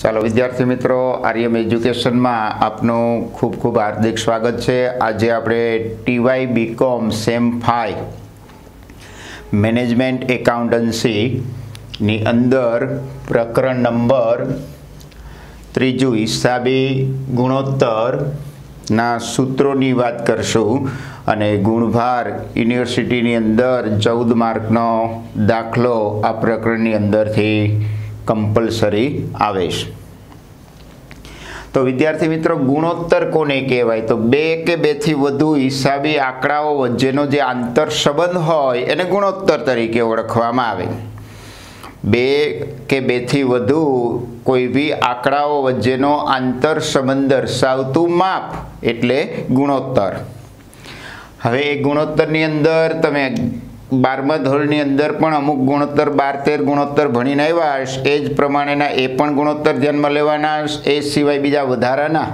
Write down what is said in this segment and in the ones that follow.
ચાલો, વિદ્યાર્થી મિત્રો આર્યમ એજ્યુકેશનમાં આપનું ખૂબ ખૂબ હાર્દિક સ્વાગત છે. આજે આપણે TY BCom sem five management એકાઉન્ટન્સીની અંદર પ્રકરણ નંબર ત્રીજું હિસાબી ગુણોત્તરના સૂત્રોની વાત કરશું અને ગુણભાર યુનિવર્સિટીની અંદર ચૌદ માર્કનો દાખલો આ પ્રકરણની અંદરથી કમ્પલસરી આવે છે તો વિદ્યાર્થી મિત્રો, ગુણોત્તર કોને કહેવાય? તો બે કે બેથી વધુ હિસાબી આંકડાઓ વચ્ચેનો જે આંતર સંબંધ હોય, એને ગુણોત્તર તરીકે ઓળખવામાં આવે. બે કે બેથી વધુ કોઈ બી આંકડાઓ વચ્ચેનો આંતર સંબંધ દર્શાવતું માપ એટલે ગુણોત્તર. હવે એ ગુણોત્તરની અંદર તમે બારમા ધોરણની અંદર પણ અમુક ગુણોત્તર બાર, તેર ગુણોત્તર ભણીને આવ્યા એ જ પ્રમાણેના એ પણ ગુણોત્તર ધ્યાનમાં લેવાના એ સિવાય બીજા વધારાના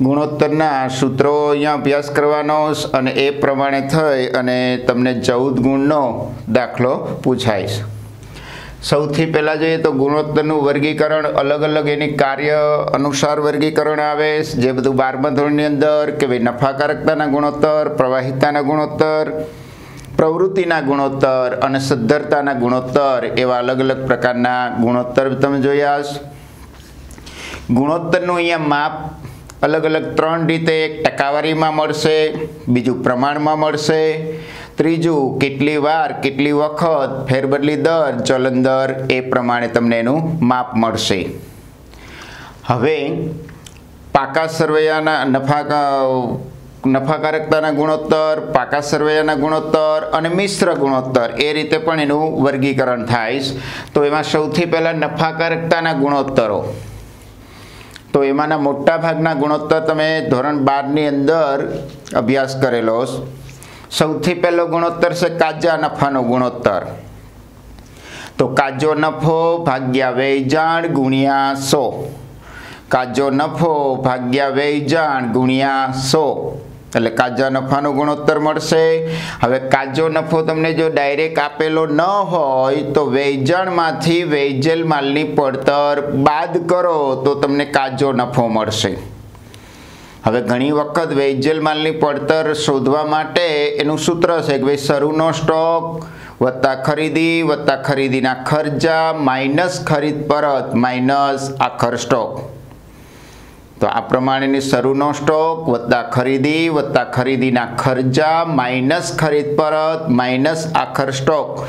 ગુણોત્તરના સૂત્રો અહીંયા અભ્યાસ કરવાનો અને એ પ્રમાણે થઈ અને તમને ચૌદ ગુણનો દાખલો પૂછાય છે. સૌથી પહેલાં જોઈએ તો ગુણોત્તરનું વર્ગીકરણ અલગ અલગ એની કાર્ય અનુસાર વર્ગીકરણ આવે જે બધું બારમા ધોરણની અંદર કે ભાઈ નફાકારકતાના ગુણોત્તર, પ્રવાહિતાના ગુણોત્તર પ્રવૃત્તિના ગુણોત્તર અને સદ્ધરતાના ગુણોત્તર એવા અલગ અલગ પ્રકારના ગુણોત્તર તમે જોયા હશે. ગુણોત્તરનું અહીંયા માપ અલગ અલગ ત્રણ રીતે એક ટકાવારીમાં મળશે, બીજું પ્રમાણમાં મળશે, ત્રીજું કેટલી વાર, કેટલી વખત, ફેરબદલી દર, ચલન દર એ પ્રમાણે તમને એનું માપ મળશે. હવે પાકા સરવૈયાના નફા નફાકારકતાના ગુણોત્તર, પાકા સરવૈયાના ગુણોત્તર અને મિશ્ર ગુણોત્તર, એ રીતે પણ એનું વર્ગીકરણ થાય તો એમાં સૌથી પહેલાં નફાકારકતાના ગુણોત્તરો. તો એમાંના મોટા ભાગના ગુણોત્તર તમે ધોરણ બારની અંદર અભ્યાસ કરેલો સૌથી પહેલો ગુણોત્તર છે કાજા નફાનો ગુણોત્તર. તો કાજો નફો ભાગ્યા વેચાણ ગુણ્યા સો. કાજો નફો ભાગ્યા વેચાણ ગુણ્યા સો. એટલે કાજા નફાનો ગુણોત્તર મળશે. હવે કાજો નફો તમને જો ડાયરેક્ટ આપેલો ન હોય, તો વેચાણમાંથી વેચેલ માલની પડતર બાદ કરો, તો તમને કાજો નફો મળશે. હવે ઘણી વખત વેચેલ માલની પડતર શોધવા માટે એનું સૂત્ર છે કે ભાઈ શરૂનો સ્ટોક, વત્તા ખરીદી, વત્તા ખરીદીના ખર્ચા, માઇનસ ખરીદ પરત, માઇનસ આખર સ્ટોક. તો આ પ્રમાણેની શરૂનો સ્ટોક વત્તા ખરીદી, વત્તા ખરીદીના ખર્ચા, માઇનસ ખરીદ પરત, માઇનસ આખર સ્ટોક.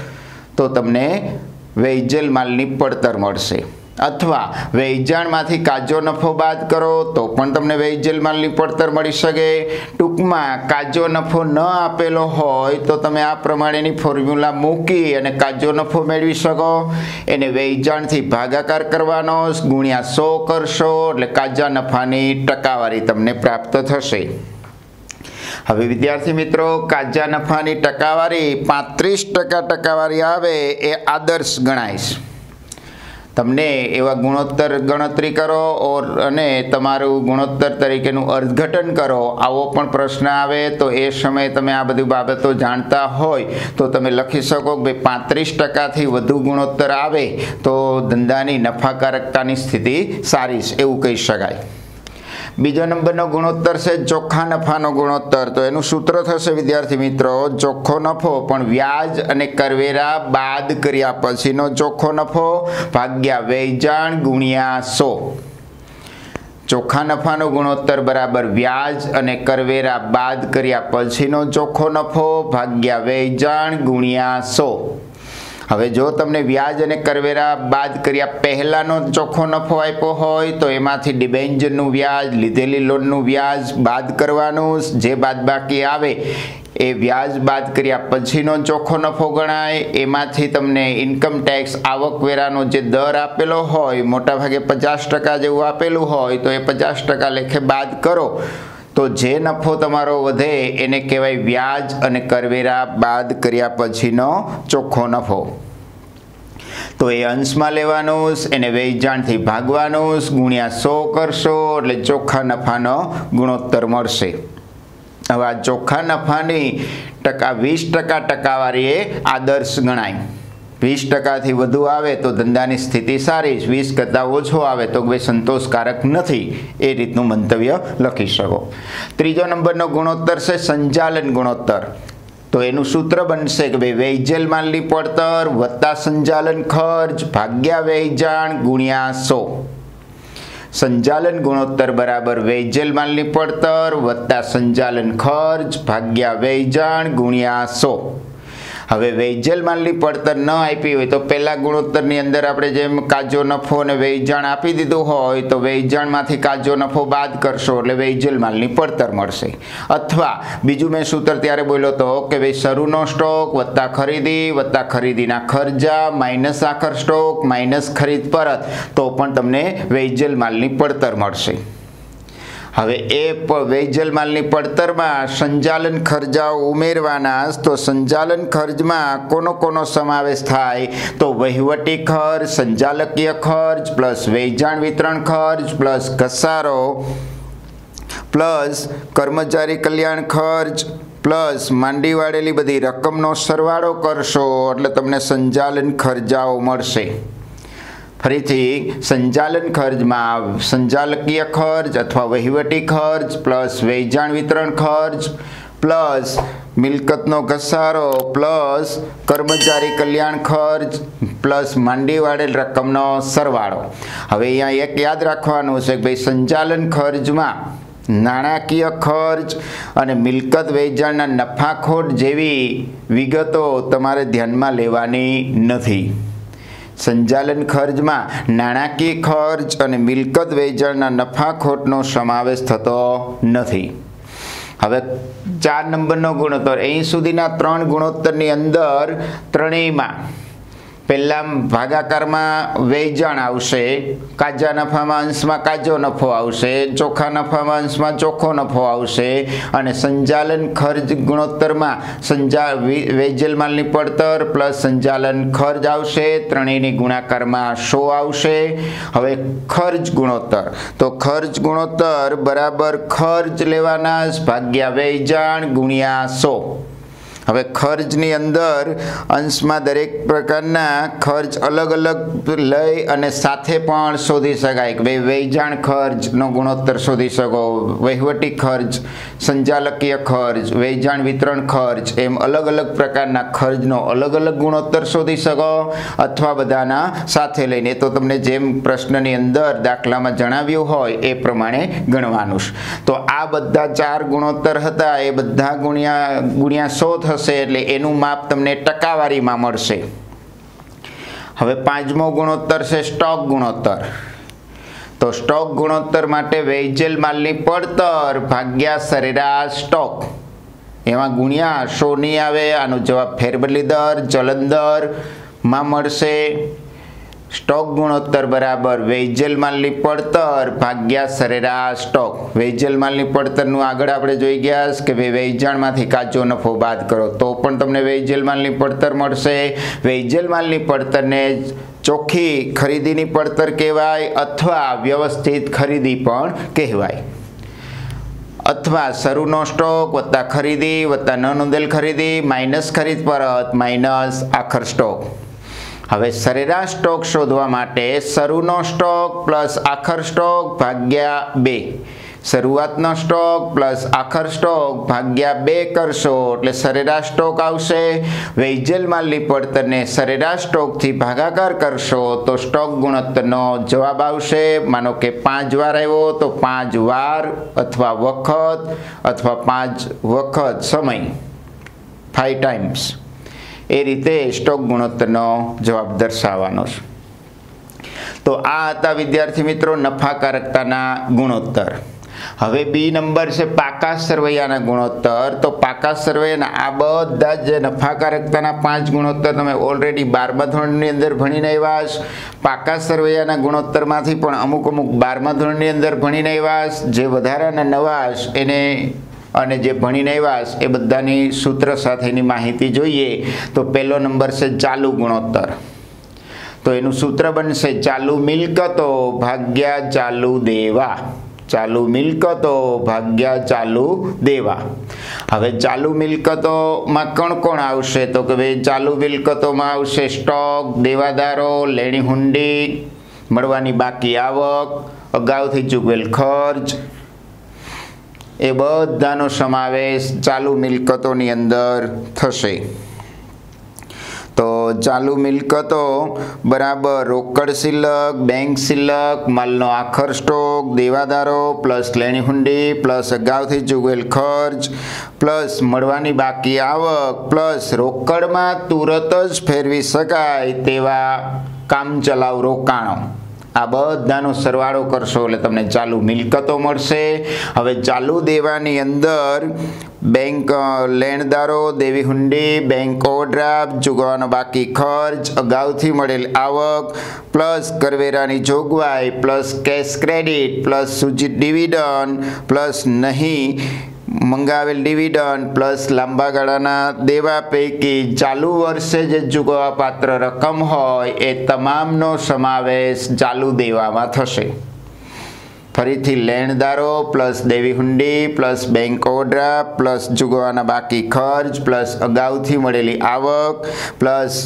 તો તમને વેજલ માલની પડતર મળશે. અથવા વેચાણમાંથી કાચો નફો બાદ કરો, તો પણ તમને વેચેલ માલની પડતર મળી શકે. ટૂંકમાં કાચો નફો ન આપેલો હોય, તો તમે આ પ્રમાણેની ફોર્મ્યુલા મૂકી અને કાચો નફો મેળવી શકો. એને વેચાણથી ભાગાકાર કરવાનો, ગુણ્યા સો કરશો, એટલે કાચા નફાની ટકાવારી તમને પ્રાપ્ત થશે. હવે વિદ્યાર્થી મિત્રો કાચા નફાની ટકાવારી પાંત્રીસ ટકા ટકાવારી આવે એ આદર્શ ગણાય છે. તમને એવા ગુણોત્તર ગણતરી કરો ઓર અને તમારું ગુણોત્તર તરીકેનું અર્થઘટન કરો. આવો પણ પ્રશ્ન આવે તો એ સમયે તમે આ બધી બાબતો જાણતા હોય તો તમે લખી શકો કે ભાઈ પાંત્રીસ ટકાથી વધુ ગુણોત્તર આવે તો ધંધાની નફાકારકતાની સ્થિતિ સારી છે. એવું કહી શકાય. બીજો નંબરનો ગુણોત્તર છે ચોખ્ખા નફાનો ગુણોત્તર. તો એનું સૂત્ર થશે, વિદ્યાર્થી મિત્રો. ચોખ્ખો નફો, પણ વ્યાજ અને કરવેરા બાદ કર્યા પછીનો ચોખ્ખો નફો ભાગ્યા વેચાણ ગુણ્યા સો. ચોખ્ખા નફાનો ગુણોત્તર બરાબર વ્યાજ અને કરવેરા બાદ કર્યા પછીનો ચોખ્ખો નફો ભાગ્યા વેચાણ ગુણ્યા સો. હવે જો તમને વ્યાજ અને કરવેરા બાદ કર્યા પહેલાંનો ચોખ્ખો નફો આપ્યો હોય, તો એમાંથી ડિબેન્જરનું વ્યાજ, લીધેલી લોનનું વ્યાજ બાદ કરવાનું, જે બાદ બાકી આવે, એ વ્યાજ બાદ કર્યા પછીનો ચોખ્ખો નફો ગણાય. એમાંથી તમને ઇન્કમ ટેક્સ આવકવેરાનો જે દર આપેલો હોય, મોટાભાગે પચાસ ટકા જેવું આપેલું હોય, તો એ પચાસ ટકા લેખે બાદ કરો. તો જે નફો તમારો વધે એને કહેવાય વ્યાજ અને કરવેરા બાદ કર્યા પછીનો ચોખ્ખો નફો. તો એ અંશમાં લેવાનું, એને વેચાણથી ભાગવાનું, ગુણ્યા સો કરશો, એટલે ચોખ્ખા નફાનો ગુણોત્તર મળશે. હવે આ ચોખ્ખા નફાની ટકા વીસ ટકા ટકાવારી એ આદર્શ ગણાય. વીસ ટકાથી વધુ આવે તો ધંધાની સ્થિતિ સારી વીસ કરતાં ઓછો આવે તો ભાઈ સંતોષકારક નથી. એ રીતનું મંતવ્ય લખી શકો. ત્રીજો નંબરનો ગુણોત્તર છે સંચાલન ગુણોત્તર. તો એનું સૂત્ર બનશે કે ભાઈ વેઇજલ માલની પડતર, વત્તા સંચાલન ખર્ચ, ભાગ્યા વેચાણ ગુણ્યા સો. સંચાલન ગુણોત્તર બરાબર વેઇજલ માલની પડતર, વત્તા સંચાલન ખર્ચ, ભાગ્યા વેચાણ ગુણ્યા સો. હવે વેજલ માલની પડતર ન આપી હોય તો પહેલા ગુણોત્તરની અંદર આપણે જેમ કાજો નફો અને વેચાણ આપી દીધું હોય તો વેચાણમાંથી કાજો નફો બાદ કરશો એટલે વેજલ માલની પડતર મળશે. અથવા બીજું મેં સૂત્ર ત્યારે બોલ્યો હતો કે ભાઈ શરૂનો સ્ટોક વત્તા ખરીદી, વત્તા ખરીદીના ખર્ચા માઇનસ આખર સ્ટોક, માઇનસ ખરીદ પરત, તો પણ તમને વેજલ માલની પડતર મળશે. હવે એ વેજલ માલની પડતરમાં સંચાલન ખર્ચાઓ ઉમેરવાના, તો સંચાલન ખર્ચમાં કોનો કોનો સમાવેશ થાય? તો વહીવટી ખર્ચ, સંચાલકીય ખર્ચ, પ્લસ વેચાણ વિતરણ ખર્ચ, પ્લસ ઘસારો, પ્લસ કર્મચારી કલ્યાણ ખર્ચ, પ્લસ માંડી વાળેલી બધી રકમનો સરવાળો કરશો, એટલે તમને સંચાલન ખર્ચાઓ મળશે. ફરીથી સંચાલન ખર્ચમાં સંચાલકીય ખર્ચ અથવા વહીવટી ખર્ચ પ્લસ વેચાણ વિતરણ ખર્ચ પ્લસ મિલકતનો ઘસારો પ્લસ કર્મચારી કલ્યાણ ખર્ચ પ્લસ માંડી વાળેલ રકમનો સરવાળો. હવે અહીંયા એક યાદ રાખવાનું છે કે ભાઈ સંચાલન ખર્ચમાં નાણાકીય ખર્ચ અને મિલકત વેચાણના નફાખોટ જેવી વિગતો તમારે ધ્યાનમાં લેવાની નથી. સંચાલન ખર્ચમાં નાણાકીય ખર્ચ અને મિલકત વેચાણના નફાખોટનો સમાવેશ થતો નથી. હવે ચાર નંબરનો ગુણોત્તર. અહીં સુધીના ત્રણ ગુણોત્તરની અંદર ત્રણેયમાં પહેલાં ભાગાકારમાં વેચાણ આવશે કાજા નફામાં અંશમાં કાચો નફો આવશે ચોખ્ખા નફામાં અંશમાં ચોખ્ખો નફો આવશે અને સંચાલન ખર્ચ ગુણોત્તરમાં સંચા વેજલ માલની પડતર પ્લસ સંચાલન ખર્ચ આવશે, ત્રણેયની ગુણાકારમાં સો આવશે. હવે ખર્ચ ગુણોત્તર. તો ખર્ચ ગુણોત્તર બરાબર ખર્ચ લેવાના ભાગ્યા વેચાણ ગુણ્યા સો. હવે ખર્ચની અંદર અંશમાં દરેક પ્રકારના ખર્ચ અલગ અલગ લઈ અને સાથે પણ શોધી શકાય. કે ભાઈ વેચાણ ખર્ચનો ગુણોત્તર શોધી શકો. વહીવટી ખર્ચ, સંચાલકીય ખર્ચ વેચાણ વિતરણ ખર્ચ, એમ અલગ અલગ પ્રકારના ખર્ચનો અલગ અલગ ગુણોત્તર શોધી શકો અથવા બધાના સાથે લઈને. તો તમને જેમ પ્રશ્નની અંદર દાખલામાં જણાવ્યું હોય એ પ્રમાણે ગણવાનું તો આ બધા ચાર ગુણોત્તર હતા. એ બધા ગુણ્યા ગુણ્યા સો થશે એટલે એનું માપ તમને ટકાવારીમાં મળશે. હવે પાંચમો ગુણોત્તર છે સ્ટોક ગુણોત્તર. તો સ્ટોક ગુણોત્તર માટે વેજેલ માલની પડતર ભાગ્યા સરેરાશ સ્ટોક. એમાં ગુણ્યા શો નહીં આવે, આનો જવાબ ફેરબદલી દર જલંદરમાં મળશે. સ્ટોક ગુણોત્તર બરાબર, વેજલ માલની પડતર, ભાગ્યા સરેરાશ સ્ટોક. વેજલ માલની પડતરનું આગળ આપણે જોઈ ગયા કે ભાઈ વેચાણમાંથી કાચો નફો બાદ કરો, તો પણ તમને વેજલ માલની પડતર મળશે. વેજલ માલની પડતરને ચોખ્ખી ખરીદીની પડતર કહેવાય અથવા વ્યવસ્થિત ખરીદી પણ કહેવાય. અથવા શરૂનો સ્ટોક, વત્તા ખરીદી, વત્તા ન નોંધેલ ખરીદી, માઇનસ ખરીદ પરત, માઇનસ આખર સ્ટોક. હવે સરેરાશ સ્ટોક શોધવા માટે શરૂનો સ્ટોક પ્લસ આખર સ્ટોક ભાગ્યા બે. શરૂઆતનો સ્ટોક પ્લસ આખર સ્ટોક ભાગ્યા બે કરશો એટલે સરેરાશ સ્ટોક આવશે. વેજલ માલની પડતરને સરેરાશ સ્ટોકથી ભાગાકાર કરશો તો સ્ટોક ગુણોત્તરનો જવાબ આવશે. માનો કે પાંચ વાર આવ્યો તો પાંચ વાર અથવા વખત અથવા પાંચ વખત સમય. ફાઈવ ટાઈમ્સ એ રીતે સ્ટોક ગુણોત્તરનો જવાબ દર્શાવવાનો છે. તો આ હતા વિદ્યાર્થી મિત્રો નફાકારકતાના ગુણોત્તર. હવે બી નંબર છે પાકા સરવૈયાના ગુણોત્તર. તો પાકા સરવૈયાના આ બધા જે નફાકારકતાના પાંચ ગુણોત્તર તમે ઓલરેડી બારમા ધોરણની અંદર ભણીને આવ્યા છો પાકા સરવૈયાના ગુણોત્તરમાંથી પણ અમુક અમુક બારમા ધોરણની અંદર ભણીને આવ્યા જે વધારાના નવાશ એને અને જે ભણીને આવ્યા એ બધાની સૂત્ર સાથેની માહિતી જોઈએ તો પહેલો નંબર છે ચાલુ ગુણોત્તર. તો એનું સૂત્ર બનશે ચાલુ મિલકતો ભાગ્યા ચાલુ દેવા. ચાલુ મિલકતો ભાગ્યા ચાલુ દેવા. હવે ચાલુ મિલકતોમાં કોણ કોણ આવશે? તો કે ભાઈ ચાલુ મિલકતોમાં આવશે સ્ટોક, દેવાદારો લેણી હુંડી મળવાની બાકી આવક, અગાઉથી ચૂકવેલ ખર્ચ એ બધાનો સમાવેશ ચાલુ મિલકતોની અંદર થશે. તો ચાલુ મિલકતો બરાબર રોકડ સિલક, બેંક સિલક, માલનો આખર સ્ટોક, દેવાદારો, પ્લસ લેણી હુંડી પ્લસ અગાઉથી ચૂકવેલ ખર્ચ, પ્લસ મળવાની બાકી આવક, પ્લસ રોકડમાં તુરત જ ફેરવી શકાય તેવા કામચલાઉ રોકાણો. આ બધાનો સરવાળો કરશો એટલે તમને ચાલુ મિલકતો મળશે. હવે ચાલુ દેવાની અંદર બેંક લેણદારો, દેવી હુંડી, બેંક ઓવરડ્રાફ્ટ, ચૂકવવાનો બાકી ખર્ચ, અગાઉથી મળેલ આવક, પ્લસ કરવેરાની જોગવાઈ, પ્લસ કેશ ક્રેડિટ, પ્લસ સૂચિત ડિવિડન્ડ, પ્લસ નહીં મંગાવેલ ડિવિડન્ડ પ્લસ લાંબા ગાળાના દેવા પૈકી ચાલુ વર્ષે જે ચૂકવવા પાત્ર રકમ હોય એ તમામનો સમાવેશ ચાલુ દેવામાં થશે. ફરીથી લેણદારો પ્લસ દેવી હુંડી પ્લસ બેંક ઓવરડ્રાફ્ટ પ્લસ ચૂકવવાના બાકી ખર્ચ પ્લસ અગાઉથી મળેલી આવક પ્લસ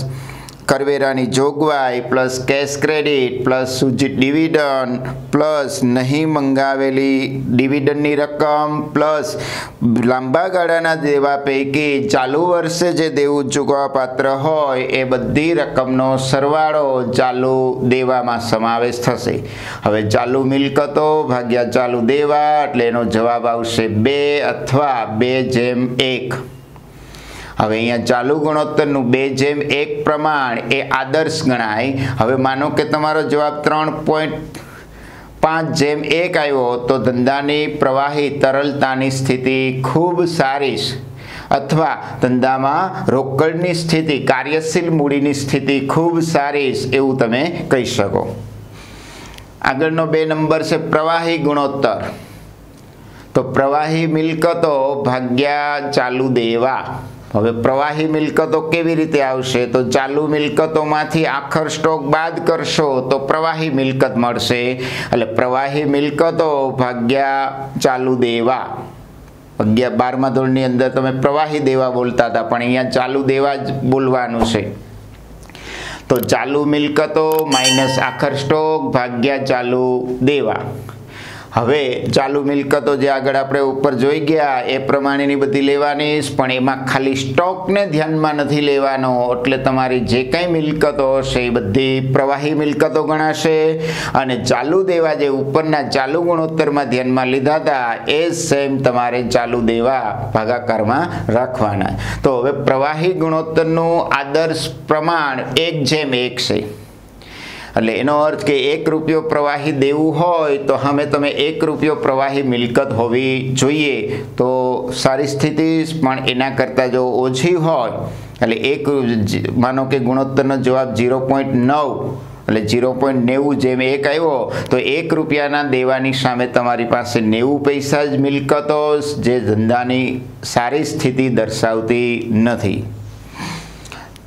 કરવેરાની જોગવાઈ પ્લસ કેશ ક્રેડિટ પ્લસ સૂચિત ડિવિડન્ડ પ્લસ નહીં મંગાવેલી ડિવિડન્ડની રકમ પ્લસ લાંબા ગાળાના દેવા પૈકી ચાલુ વર્ષે જે દેવું ચૂકવવા પાત્ર હોય એ બધી રકમનો સરવાળો ચાલુ દેવામાં સમાવેશ થશે. હવે ચાલુ મિલકતો ભાગ્યા ચાલુ દેવા એટલે એનો જવાબ આવશે બે અથવા બે જેમ એક. હવે અહીંયા ચાલુ ગુણોત્તરનું બે જેમ એક પ્રમાણ એ આદર્શ ગણાય. હવે માનો કે તમારો જવાબ ત્રણ પોઈન્ટ પાંચ જેમ એક આવ્યો તો ધંધાની પ્રવાહી તરલતાની સ્થિતિ ખૂબ સારી અથવા ધંધામાં રોકડની સ્થિતિ, કાર્યશીલ મૂડીની સ્થિતિ ખૂબ સારી એવું તમે કહી શકો. આગળનો બે નંબર છે પ્રવાહી ગુણોત્તર. તો પ્રવાહી મિલકતો ભાગ્યા ચાલુ દેવા. હવે પ્રવાહી મિલકતો કેવી રીતે આવશે? તો ચાલુ મિલકતોમાંથી આખર સ્ટોક બાદ કરશો તો પ્રવાહી મિલકત મળશે. એટલે પ્રવાહી મિલકતો ભાગ્યા ચાલુ દેવા. અગિયાર બારમા ધોરણની અંદર તમે પ્રવાહી દેવા બોલતા હતા, પણ અહીંયા ચાલુ દેવા જ બોલવાનું છે. તો ચાલુ મિલકતો માઇનસ આખર સ્ટોક ભાગ્યા ચાલુ દેવા. હવે ચાલુ મિલકતો જે આગળ આપણે ઉપર જોઈ ગયા, એ પ્રમાણેની બધી લેવાની પણ એમાં ખાલી સ્ટોકને ધ્યાનમાં નથી લેવાનો. એટલે તમારી જે કંઈ મિલકતો હશે, એ બધી પ્રવાહી મિલકતો ગણાશે. અને ચાલુ દેવા જે ઉપરના ચાલુ ગુણોત્તરમાં ધ્યાનમાં લીધા હતા, એ સેમ તમારે ચાલુ દેવા ભાગાકારમાં રાખવાના. તો હવે પ્રવાહી ગુણોત્તરનું આદર્શ પ્રમાણ એક જેમ એક છે. એટલે એનો અર્થ કે એક રૂપિયો પ્રવાહી દેવું હોય તો અમે તમે એક રૂપિયો પ્રવાહી મિલકત હોવી જોઈએ. તો સારી સ્થિતિ પણ એના કરતાં જો ઓછી હોય, એટલે એક માનો કે ગુણોત્તરનો જવાબ ઝીરો પોઈન્ટ નવ, એટલે ઝીરો પોઈન્ટ નેવું જેમ એક આવ્યો, તો એક રૂપિયાના દેવાની સામે તમારી પાસે નેવું પૈસા જ મિલકતો જે ધંધાની સારી સ્થિતિ દર્શાવતી નથી.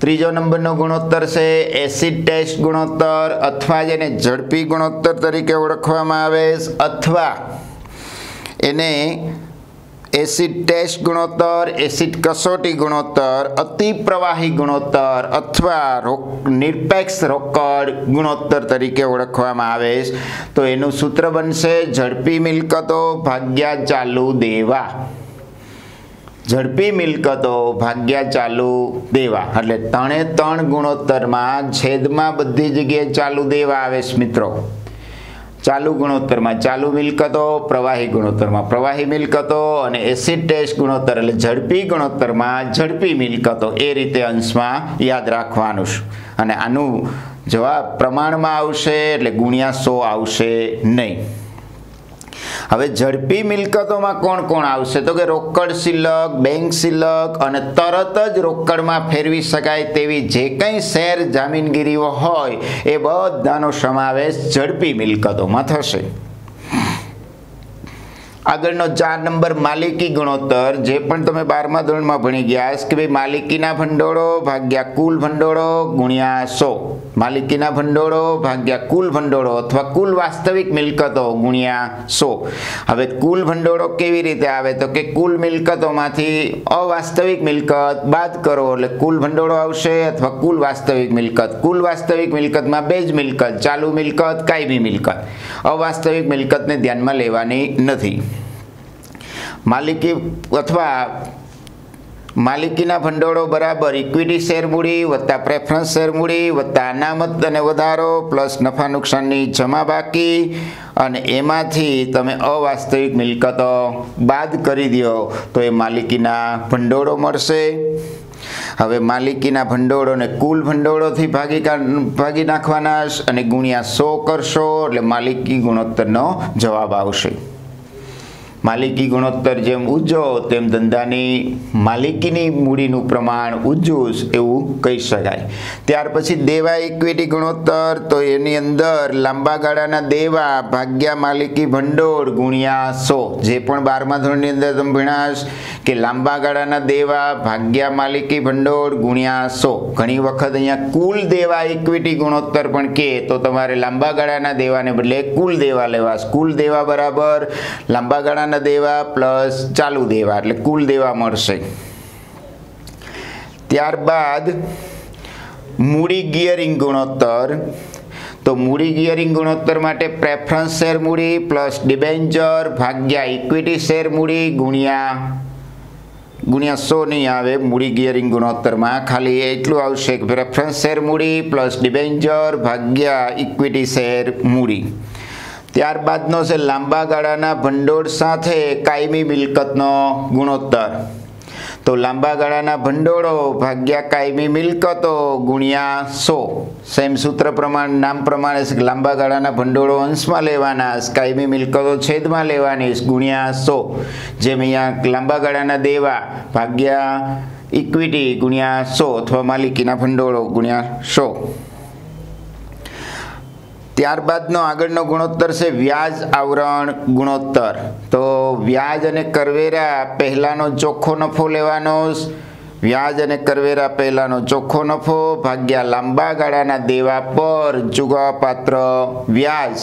ત્રીજો નંબરનો ગુણોત્તર છે એસિડ ટેસ્ટ ગુણોત્તર અથવા જેને ઝડપી ગુણોત્તર તરીકે ઓળખવામાં આવે અથવા એને એસિડ ટેસ્ટ ગુણોત્તર, એસિડ કસોટી ગુણોત્તર અતિ પ્રવાહી ગુણોત્તર અથવા નિરપેક્ષ રોકડ ગુણોત્તર તરીકે ઓળખવામાં આવે છે. તો એનું સૂત્ર બનશે ઝડપી મિલકતો ભાગ્યા ચાલુ દેવા. ઝડપી મિલકતો, ભાગ્યા ચાલુ દેવા. એટલે ત્રણે ત્રણ ગુણોત્તરમાં છેદમાં બધી જગ્યાએ ચાલુ દેવા આવે છે મિત્રો. ચાલુ ગુણોત્તરમાં ચાલુ મિલકતો, પ્રવાહી ગુણોત્તરમાં પ્રવાહી મિલકતો અને એસિડ ટેસ્ટ ગુણોત્તર એટલે ઝડપી ગુણોત્તરમાં ઝડપી મિલકતો. એ રીતે અંશમાં યાદ રાખવાનું છે. અને આનું જવાબ પ્રમાણમાં આવશે એટલે ગુણ્યા સો આવશે નહીં. હવે ઝડપી મિલકતોમાં કોણ કોણ આવશે? તો કે રોકડ શિલ્લક બેંક સિલક અને તરત જ રોકડમાં ફેરવી શકાય તેવી જે કંઈ શેર જામીનગીરીઓ હોય, એ બધાનો સમાવેશ ઝડપી મિલકતોમાં થશે. આગળનો ચાર નંબર માલિકી ગુણોત્તર, જે પણ તમે બારમા ધોરણમાં ભણી ગયા કે ભાઈ માલિકીના ભંડોળો ભાગ્યા કુલ ભંડોળો ગુણ્યા સો. માલિકીના ભંડોળો ભાગ્યા કુલ ભંડોળો અથવા કુલ વાસ્તવિક મિલકતો ગુણ્યા સો. હવે કુલ ભંડોળો કેવી રીતે આવે? તો કે કુલ મિલકતોમાંથી અવાસ્તવિક મિલકત બાદ કરો એટલે કુલ ભંડોળો આવશે અથવા કુલ વાસ્તવિક મિલકત. કુલ વાસ્તવિક મિલકતમાં બે જ મિલકત, ચાલુ મિલકત, કાયમી મિલકત. અવાસ્તવિક મિલકતને ધ્યાનમાં લેવાની નથી. માલિકી અથવા માલિકીના ભંડોળો બરાબર ઇક્વિટી શેર મૂડી, વત્તા પ્રેફરન્સ શેર મૂડી, વત્તા અનામત અને વધારો પ્લસ નફા નુકસાનની જમા બાકી. અને એમાંથી તમે અવાસ્તવિક મિલકતો બાદ કરી દો તો એ માલિકીના ભંડોળો મળશે. હવે માલિકીના ભંડોળોને કુલ ભંડોળોથી ભાગી ભાગી નાખવાના અને ગુણ્યા સો કરશો, એટલે માલિકી ગુણોત્તરનો જવાબ આવશે. માલિકી ગુણોત્તર જેમ ઊંચો, તેમ ધંધાની માલિકીની મૂડીનું પ્રમાણ ઊંચું એવું કહી શકાય. ત્યાર પછી દેવા ઇક્વિટી ગુણોત્તર, તો એની અંદર લાંબા ગાળાના દેવા, ભાગ્યા માલિકી ભંડોળ ગુણ્યા સો. જે પણ બારમા ધોરણની અંદર તમે ભણાશ કે લાંબા ગાળાના દેવા, ભાગ્યા માલિકી ભંડોળ ગુણ્યા સો. ઘણી વખત અહીંયા કુલ દેવા ઇક્વિટી ગુણોત્તર પણ કે, તો તમારે લાંબા ગાળાના દેવાને બદલે કુલ દેવા લેવા. કુલ દેવા બરાબર લાંબા ગાળાના દેવા પ્લસ ચાલુ દેવા, એટલે કુલ દેવા મળશે. ત્યારબાદ મૂડી ગિયરિંગ ગુણોત્તર. તો મૂડી ગિયરિંગ ગુણોત્તર માટે પ્રેફરન્સ શેર મૂડી પ્લસ ડિબેન્ચર ભાગ્યા ઇક્વિટી શેર મૂડી ગુણ્યા ગુણ્યા સો નહીં આવે, મૂડી ગિયરિંગ ગુણોત્તરમાં ખાલી એટલું આવશે કે પ્રેફરન્સ શેર મૂડી પ્લસ ડિબેન્ચર ભાગ્યા ઇક્વિટી શેર મૂડી. ત્યારબાદનો છે લાંબા ગાળાના ભંડોળ સાથે કાયમી મિલકતનો ગુણોત્તર. તો લાંબા ગાળાના ભંડોળો ભાગ્યા કાયમી મિલકતો ગુણ્યા સો. સેમ સૂત્ર પ્રમાણ, નામ પ્રમાણે લાંબા ગાળાના ભંડોળો અંશમાં લેવાના કાયમી મિલકતો છેદમાં લેવાની ગુણ્યા સો. જેમ અહીંયા લાંબા ગાળાના દેવા ભાગ્યા ઇક્વિટી ગુણ્યા સો અથવા માલિકીના ભંડોળો ગુણ્યા સો. ત્યારબાદનો આગળનો ગુણોત્તર છે વ્યાજ આવરણ ગુણોત્તર તો વ્યાજ અને કરવેરા પહેલાંનો ચોખ્ખો નફો લેવાનો વ્યાજ અને કરવેરા પહેલાંનો ચોખ્ખો નફો ભાગ્યા લાંબા ગાળાના દેવા પર ચૂકવવાપાત્ર વ્યાજ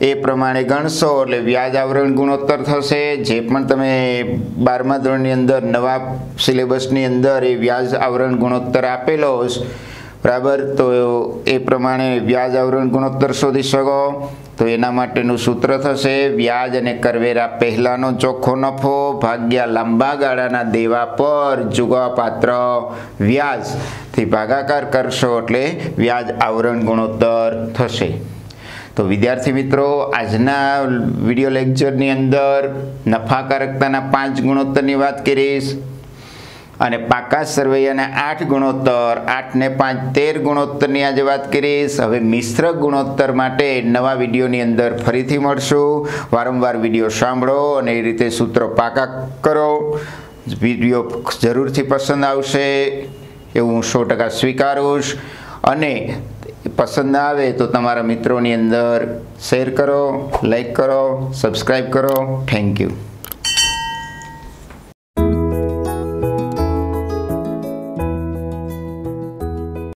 એ પ્રમાણે ગણશો એટલે વ્યાજ આવરણ ગુણોત્તર થશે જે પણ તમે બારમા ધોરણની અંદર નવા સિલેબસની અંદર એ વ્યાજ આવરણ ગુણોત્તર આપેલો છે. બરાબર? તો એ પ્રમાણે વ્યાજ આવરણ ગુણોત્તર શોધી શકો. તો એના માટેનું સૂત્ર થશે, વ્યાજ અને કરવેરા પહેલાનો ચોખ્ખો નફો ભાગ્યા લાંબા ગાળાના દેવા પર જુગાપાત્ર વ્યાજથી ભાગાકાર કરશો એટલે વ્યાજ આવરણ ગુણોત્તર થશે. તો વિદ્યાર્થી મિત્રો, આજના વીડિયો લેક્ચરની અંદર નફાકારકતાના પાંચ ગુણોત્તરની વાત કરીશ. અને પાકા સરવૈયાના આઠ ગુણોત્તર, આઠને પાંચ, તેર ગુણોત્તરની આજે વાત કરીશ. હવે મિશ્ર ગુણોત્તર માટે નવા વિડીયોની અંદર ફરીથી મળશું. વારંવાર વીડિયો સાંભળો અને એ રીતે સૂત્રો પાકા કરો. વીડિયો જરૂરથી પસંદ આવશે એવું હું સો ટકા સ્વીકારું અને પસંદ આવે તો તમારા મિત્રોની અંદર શેર કરો, લાઈક કરો, સબસ્ક્રાઈબ કરો. Thank you.